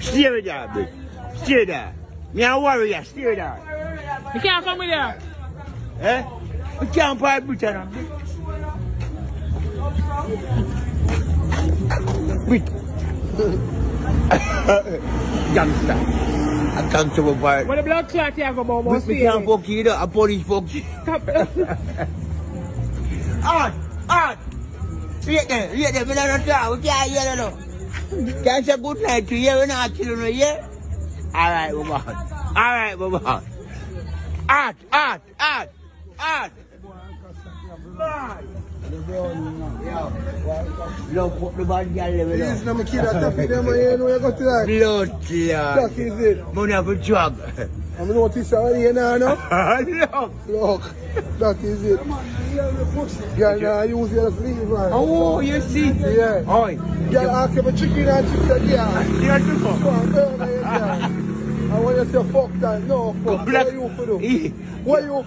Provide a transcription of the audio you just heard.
Stay with that, big. Stay there. Me a warrior, stay there. You can't come with you. Eh? We can't buy Britain. Big. Gangster. A gangster will buy. When the blood clot here go about We, can't fuck you, though. A police fuck you. Art, art. Wait there, wait there. We don't talk. We can't hear no. That's a good night to you. We're not killing you. Yeah? All right, we're on. All right, we're on. Art, art, art, art. Blood up the bad girl level up. Please, no, me kill that top in them, you know, you got to that. Blood, yeah. That is it. Money have a drug. I'm not this out here now, no? Look. Look, that is it. Girl, now use your sleeve, man. Oh, you see? Yeah. Oi. Girl, I keep a chicken and chips again. You got to Go go. on, go on, girl. And when you say fuck that, no, fuck. What you for do? What you